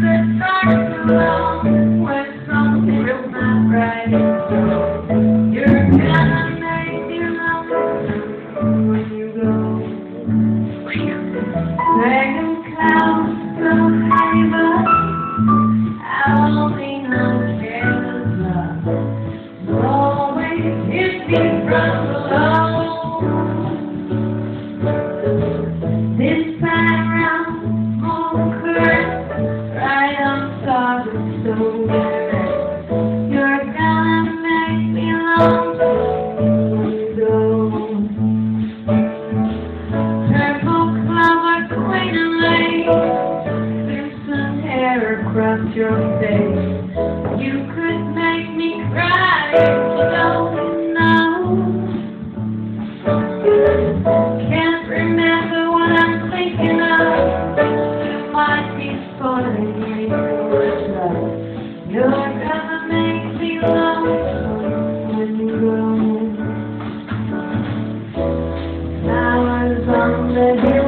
the stars alone when not right. You're gonna make me when you go. Clouds I only know love. Always me from. across your face. You could make me cry if you don't know. Can't remember what I'm thinking of. You might be spoiling me with love. Your cover makes me lonesome when you grow. Flowers on the hill.